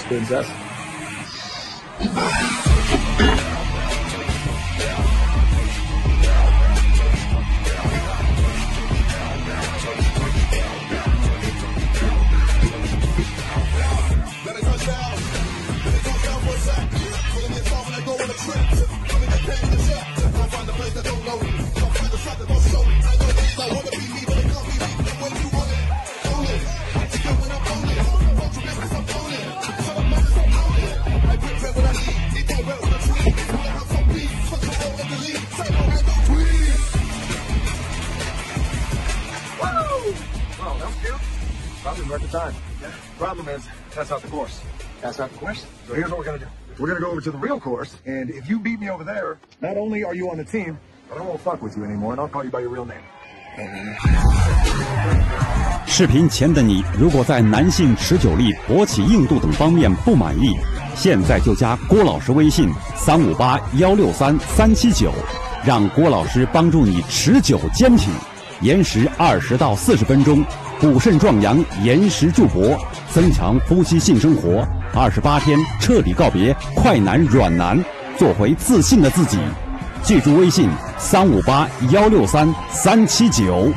course princess. Well, that was cute. Probably record time. Yeah. Problem is, that's not the course. That's not the course. So here's what we're gonna do. We're gonna go over to the real course, and if you beat me over there, not only are you on the team, but I won't fuck with you anymore, and I'll call you by your real name. 视频前的你，如果在男性持久力、勃起硬度等方面不满意，现在就加郭老师微信三五八幺六三三七九，让郭老师帮助你持久坚挺，延时二十到四十分钟，补肾壮阳，延时助勃，增强夫妻性生活，二十八天彻底告别快男软男，做回自信的自己。记住微信三五八幺六三三七九。